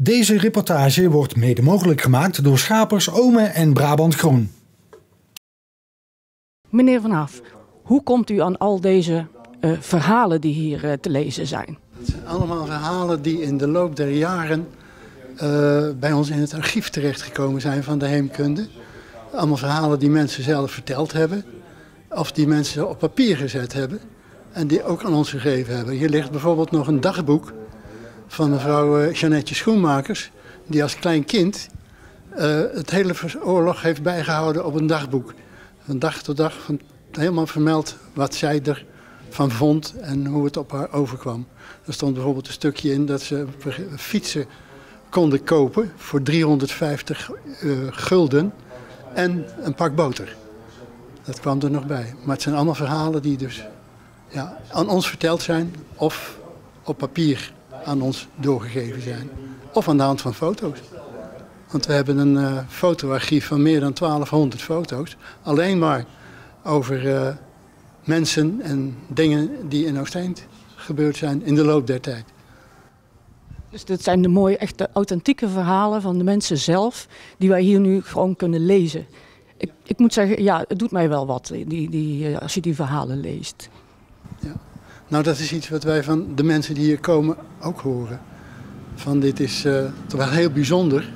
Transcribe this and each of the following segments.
Deze reportage wordt mede mogelijk gemaakt door Schapers Ome en Brabant Groen. Meneer Van Haaf, hoe komt u aan al deze uh, verhalen die hier uh, te lezen zijn? Het zijn allemaal verhalen die in de loop der jaren uh, bij ons in het archief terechtgekomen zijn van de heemkunde. Allemaal verhalen die mensen zelf verteld hebben. Of die mensen op papier gezet hebben. En die ook aan ons gegeven hebben. Hier ligt bijvoorbeeld nog een dagboek van mevrouw uh, Schoenmakers. Die als klein kind uh, het hele oorlog heeft bijgehouden op een dagboek. Van dag tot dag helemaal vermeld wat zij ervan vond en hoe het op haar overkwam. Er stond bijvoorbeeld een stukje in dat ze fietsen konden kopen voor 350 uh, gulden en een pak boter. Dat kwam er nog bij. Maar het zijn allemaal verhalen die dus ja, aan ons verteld zijn of op papier aan ons doorgegeven zijn. Of aan de hand van foto's. Want we hebben een uh, fotoarchief van meer dan 1200 foto's. Alleen maar over uh, mensen en dingen die in Oosteind gebeurd zijn in de loop der tijd. Dus dit zijn de mooie, echte authentieke verhalen van de mensen zelf, die wij hier nu gewoon kunnen lezen. Ik, ik moet zeggen, ja, het doet mij wel wat die, die, als je die verhalen leest. Ja. Nou, dat is iets wat wij van de mensen die hier komen ook horen. Van dit is uh, toch wel heel bijzonder.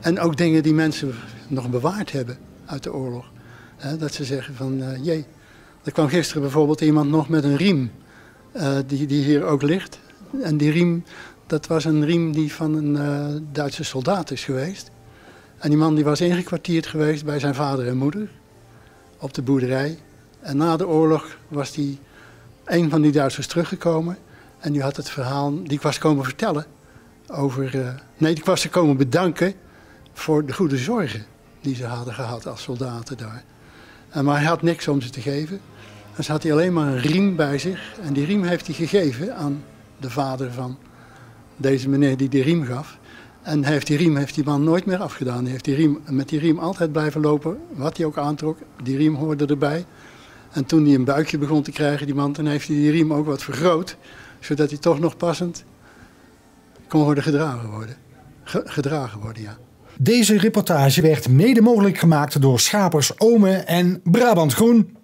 En ook dingen die mensen nog bewaard hebben uit de oorlog. Dat ze zeggen van, uh, jee, er kwam gisteren bijvoorbeeld iemand nog met een riem. Uh, die, die hier ook ligt. En die riem, dat was een riem die van een Duitse soldaat is geweest. En die man die was ingekwartierd geweest bij zijn vader en moeder. Op de boerderij. En na de oorlog was die, een van die Duitsers teruggekomen. En die had het verhaal, die was komen vertellen over... Uh, nee, die was ze komen bedanken voor de goede zorgen die ze hadden gehad als soldaten daar. En, maar hij had niks om ze te geven. Dus had hij alleen maar een riem bij zich. En die riem heeft hij gegeven aan de vader van deze meneer die die riem gaf. En heeft die riem heeft die man nooit meer afgedaan. Hij heeft die riem, met die riem altijd blijven lopen, wat hij ook aantrok. Die riem hoorde erbij. En toen hij een buikje begon te krijgen, die man, heeft hij die riem ook wat vergroot. Zodat hij toch nog passend kon worden gedragen worden. Ge gedragen worden, ja. Deze reportage werd mede mogelijk gemaakt door Schapers Ome en Brabant Groen.